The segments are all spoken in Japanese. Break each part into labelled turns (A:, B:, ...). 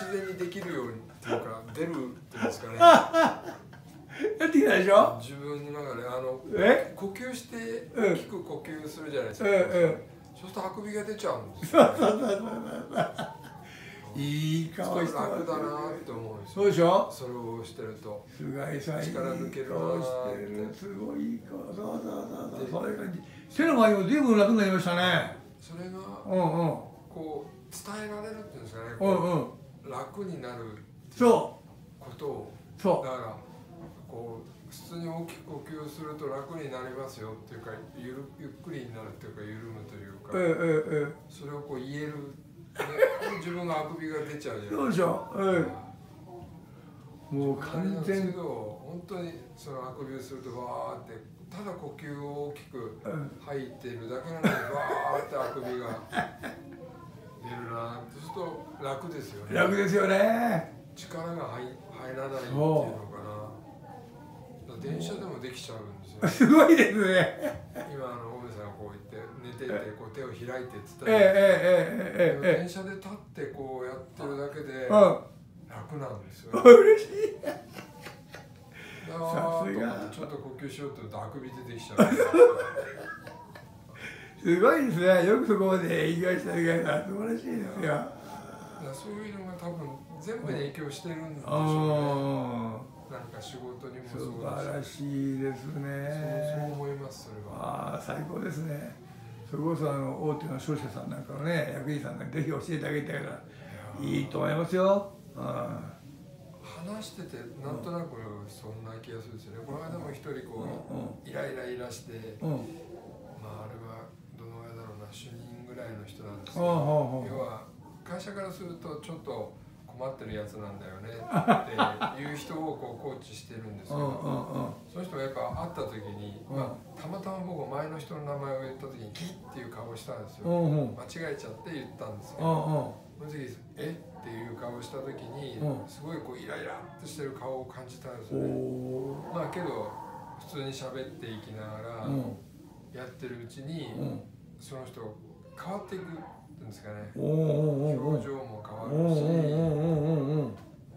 A: 自然にできるようにっていうか出るっていうんですかね。
B: やってきたでしょ？
A: 自分の中であの
B: え？
A: 呼吸して
B: うん
A: 大きく呼吸するじゃないですか、
B: うんうん。
A: そうするとあくびが出ちゃうんですよ、
B: い い
A: い
B: 顔して
A: 楽だなって思う
B: そうでしょ？
A: それをしてると。
B: 菅井さん
A: 力抜けるなって。
B: すごいいい顔。そうそうそうそう。そういう感じ手の前にも随分楽になりましたね。
A: それが
B: うんうん。
A: こう伝えられるっていうんですかね、
B: うん
A: こ
B: うん。
A: う楽になる
B: そ
A: ことを
B: う。そ
A: だからこう普通に大きく呼吸すると楽になりますよっていうかゆるゆっくりになるっていうか緩むというか、
B: ううんうんうん
A: それをこう言える、で自分があくびが出ちゃうじゃない
B: そうでしょうんもう完
A: 完全
B: 全
A: に本当にそのあくびをするとわーってただ呼吸を大きく
B: うん
A: 吐いてるだけなのにわーってあくびが楽ですよね。
B: 楽ですよね。
A: 力が入入らないっていうのかな。電車でもできちゃうんですよ
B: すごいですね。
A: 今あの大目さんがこう言って寝ててこう手を開いてっつった
B: えええええええ
A: 電車で立ってこうやってるだけで
B: え
A: 楽なんですよ、
B: う ん嬉しい。さすが。
A: ちょっと呼吸しようとあくび出てきちゃう
B: すごいですね。よくそこまで言い返した以外が素晴らしいですよ
A: そういうのが多分全部に影響してるんでしょうね。
B: あ
A: なんか仕事にも
B: 素
A: そう
B: 晴
A: だし。
B: らしいです
A: そうそう
B: ね
A: 思いますそれは。
B: ああ最高ですね。それこそあの大手の商社さんなんかのね役員さんがぜひ教えてあげたいからいいと思いますよ。あ
A: 話しててなんとなくそんな気がするんですよね。この間も一人こうイライライラして
B: あうん。
A: まああれはどのぐらいだろうな主任ぐらいの人なんですけど要は会社からするとちょっと困ってるやつなんだよねって いう人をこうコーチしてるんです
B: うん
A: よ
B: うん。
A: その人がやっぱ会った時に、
B: うん。
A: まあ、たまたま僕前の人の名前を言った時に「キッ」っていう顔をしたんですよ。間違えちゃって言ったんです
B: う
A: よ
B: ん。
A: その時「え？っ?」ていう顔をした時に
B: うん。
A: すごいこうイライラっとしてる顔を感じたんです
B: うん
A: よね。
B: お
A: まあけど普通に喋っていきながら
B: うん。
A: やってるうちに
B: うん。
A: その人変わっていくんですかね。表情も変わるし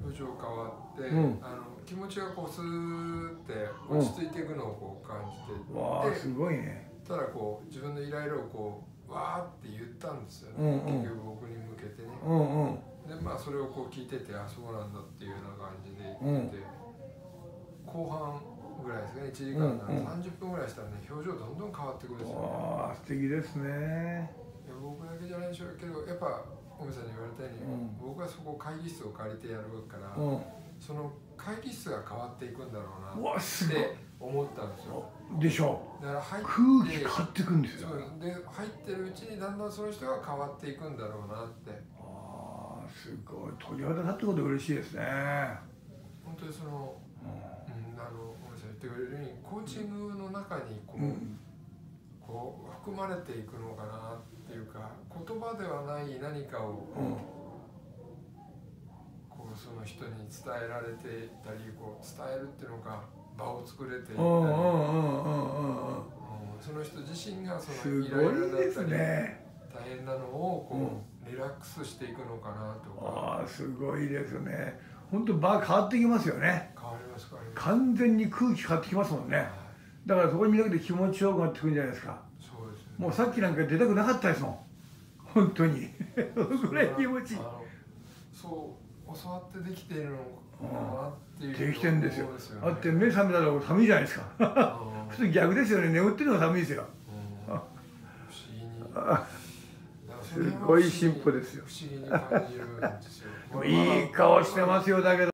A: 表情変わって、
B: うん。
A: あの気持ちがこうスーって落ち着いていくのをこう感じていって、
B: すごいね。
A: ただこう自分のイライラをこうわーって言ったんですよね、
B: うんうん。
A: 結局僕に向けてね。
B: うんうん。
A: でまあそれをこう聞いててあそうなんだっていうような感じで言ってて、後半ぐらいですかね1時間なら
B: うんうん。
A: 30分ぐらいしたらね表情どんどん変わってくるんですよ、ね、
B: わあ素敵ですね
A: ぱ大見さんに言われたように、
B: うん。
A: 僕はそこ会議室を借りてやるから、
B: うん。
A: その会議室が変わっていくんだろうなって思ったんですよ。
B: でしょ
A: だから入って
B: 空気変わってくんですよ。
A: で入ってるうちにだんだんその人が変わっていくんだろうなって。
B: ああすごい。鳥肌立ってこと嬉しいですね。
A: 本当にその、
B: う
A: うん、あのごめんなさい言ってくれるようにコーチングの中にこう,、
B: ん
A: こう含まれていくのかなっていうか言葉ではない何かを
B: うん。
A: こうその人に伝えられていたりこう伝えるっていうのが場を作れていったり、その人自身がそ
B: す
A: のイライラだったり
B: ね
A: 大変なのをこう、リラックスしていくのかなとか。
B: ああすごいですね。本当場変わってきますよね。
A: 変わります変わります。
B: 完全に空気変わってきますもんね。
A: はい
B: だからそこに見なくて気持ちよくなってくるんじゃないですか。
A: そうですね。
B: もうさっきなんか出たくなかったですもん。本当に。そのぐらい気持ち。いい
A: そう教わってできているのかなっていう
B: できてんですよ。
A: 思うんよね。
B: だって目覚めたら寒いじゃないですか。
A: うん。
B: 普通逆ですよね。眠ってるのが寒いですよ。すごい進歩ですよ。
A: 不思議に感じるんですよ。
B: いい顔してますよだけど